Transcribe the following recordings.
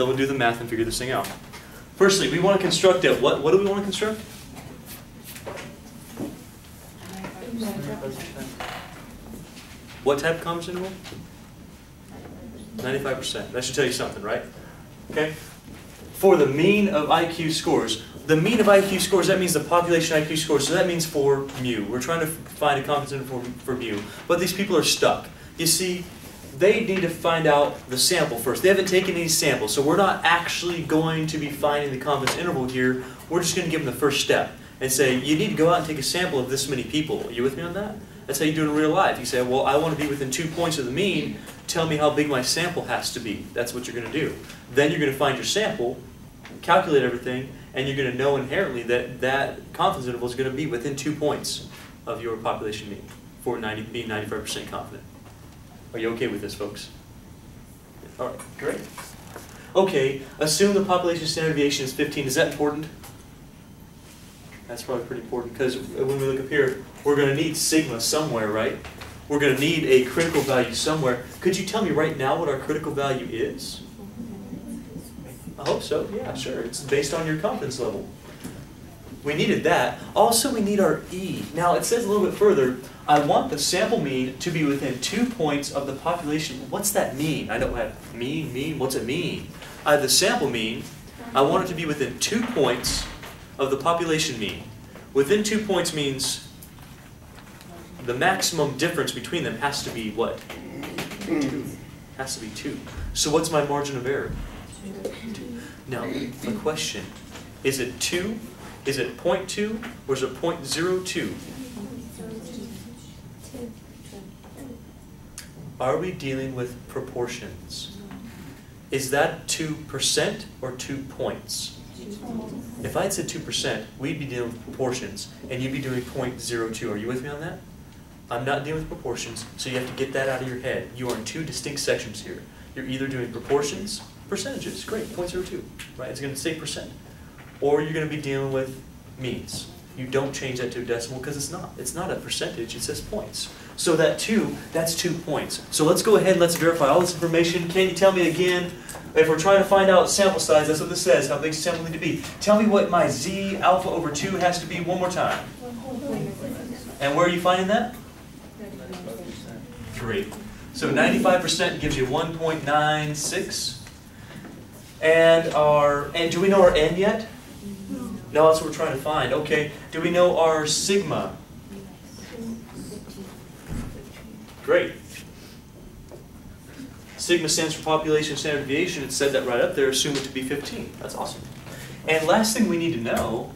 Then we'll do the math and figure this thing out. Firstly, we want to construct it. what, what do we want to construct? What type of confidence interval? 95%. That should tell you something, right? Okay? For the mean of IQ scores, the mean of IQ scores, that means the population IQ scores, so that means for mu. We're trying to find a confidence interval for, for mu. But these people are stuck. You see, they need to find out the sample first. They haven't taken any samples, so we're not actually going to be finding the confidence interval here. We're just going to give them the first step and say, you need to go out and take a sample of this many people. Are you with me on that? That's how you do it in real life. You say, well, I want to be within two points of the mean. Tell me how big my sample has to be. That's what you're going to do. Then you're going to find your sample, calculate everything, and you're going to know inherently that that confidence interval is going to be within two points of your population mean for 90, being 95% confident. Are you okay with this, folks? All right, great. Okay, assume the population standard deviation is 15. Is that important? That's probably pretty important because when we look up here, we're going to need sigma somewhere, right? We're going to need a critical value somewhere. Could you tell me right now what our critical value is? I hope so. Yeah, sure. It's based on your confidence level. We needed that. Also, we need our E. Now, it says a little bit further, I want the sample mean to be within two points of the population. What's that mean? I don't have mean, mean. What's it mean? I have the sample mean. I want it to be within two points of the population mean. Within two points means the maximum difference between them has to be what? Two. Has to be two. So what's my margin of error? Two. Now, the question, is it two? Is it 0.2 or is it 0.02? Are we dealing with proportions? Is that 2% or 2 points? If I had said 2%, we'd be dealing with proportions, and you'd be doing 0.02. Are you with me on that? I'm not dealing with proportions, so you have to get that out of your head. You are in two distinct sections here. You're either doing proportions, percentages, great, 0.02, right? It's going to say percent. Or you're going to be dealing with means. You don't change that to a decimal because it's not. It's not a percentage, it says points. So that 2, that's 2 points. So let's go ahead and let's verify all this information. Can you tell me again if we're trying to find out sample size, that's what this says, how big sample need to be. Tell me what my z alpha over 2 has to be one more time. And where are you finding that? 3. So 95% gives you 1.96. And our, and do we know our n yet? No, that's what we're trying to find. Okay, do we know our sigma? Great. Sigma stands for population standard deviation. It said that right up there. Assume it to be 15. That's awesome. And last thing we need to know,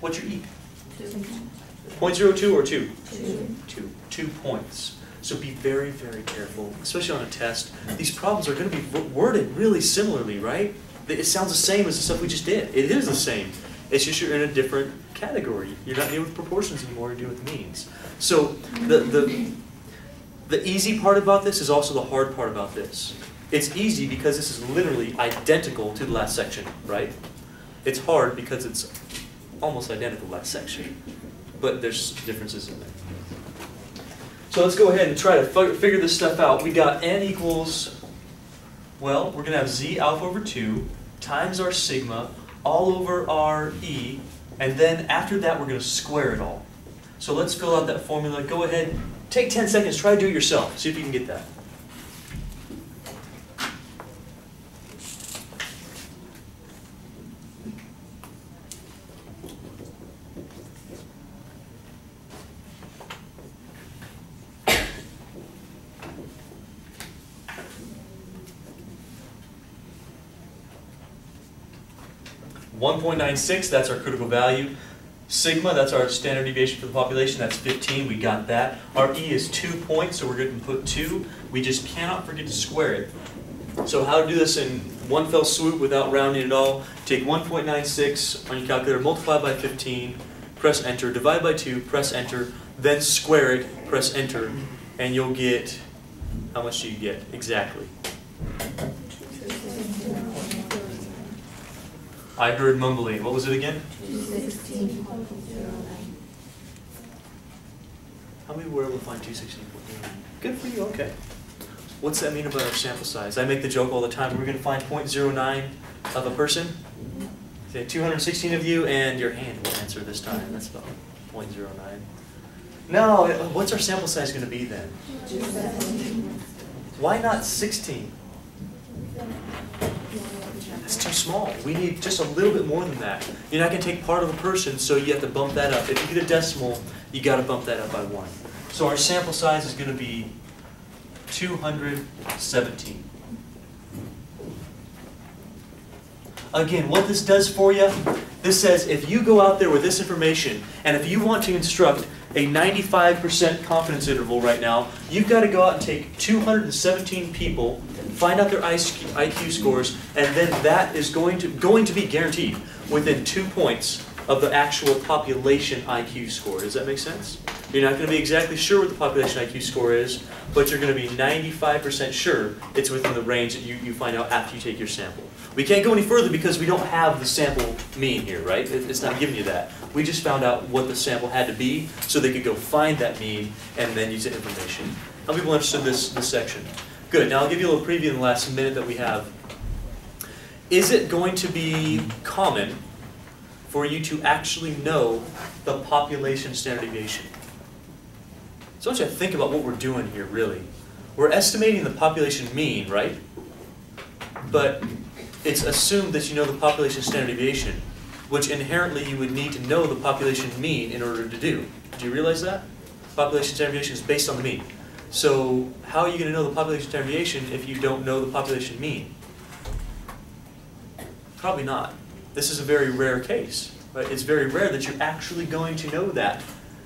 what's your E? 0.02 or 2? 2. 2. Two points. So be very, very careful, especially on a test. These problems are going to be worded really similarly, right? It sounds the same as the stuff we just did. It is the same. It's just you're in a different category. You're not dealing with proportions anymore, you're dealing with means. So the, the, the easy part about this is also the hard part about this. It's easy because this is literally identical to the last section, right? It's hard because it's almost identical to the last section, but there's differences in there. So let's go ahead and try to figure this stuff out. We got n equals, well, we're going to have z alpha over 2 times our sigma all over our e, and then after that we're going to square it all. So let's fill out that formula. Go ahead Take 10 seconds, try to do it yourself. See if you can get that. One point nine six, that's our critical value. Sigma, that's our standard deviation for the population, that's 15, we got that. Our E is 2 points, so we're going to put 2. We just cannot forget to square it. So how to do this in one fell swoop without rounding at all, take 1.96 on your calculator, multiply by 15, press enter, divide by 2, press enter, then square it, press enter, and you'll get, how much do you get exactly? I heard mumbling. What was it again? 216.09. How many were able to find 216.09? Good for you, okay. What's that mean about our sample size? I make the joke all the time. We're going to find 0.09 of a person. Say 216 of you, and your hand will answer this time. That's about 0.09. No, what's our sample size going to be then? Why not 16? It's too small. We need just a little bit more than that. You're not going to take part of a person, so you have to bump that up. If you get a decimal, you got to bump that up by one. So our sample size is going to be 217. Again, what this does for you, this says if you go out there with this information, and if you want to instruct a 95% confidence interval right now, you've got to go out and take 217 people, find out their IQ scores, and then that is going to, going to be guaranteed within two points of the actual population IQ score. Does that make sense? You're not going to be exactly sure what the population IQ score is, but you're going to be 95% sure it's within the range that you, you find out after you take your sample. We can't go any further because we don't have the sample mean here, right? It- It's not giving you that. We just found out what the sample had to be so they could go find that mean and then use that information. How many people understood this, this section? Good, now I'll give you a little preview in the last minute that we have. Is it going to be common for you to actually know the population standard deviation? So I want you to think about what we're doing here, really. We're estimating the population mean, right? But it's assumed that you know the population standard deviation, which inherently you would need to know the population mean in order to do. Do you realize that? Population standard deviation is based on the mean. So how are you going to know the population standard deviation if you don't know the population mean? Probably not. This is a very rare case. Right? It's very rare that you're actually going to know that,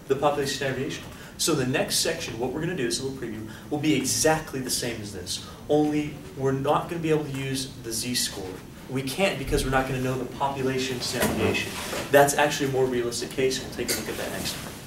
the population standard deviation. So the next section, what we're going to do, is a little preview, will be exactly the same as this. Only we're not going to be able to use the z-score. We can't because we're not going to know the population deviation. That's actually a more realistic case. We'll take a look at that next time.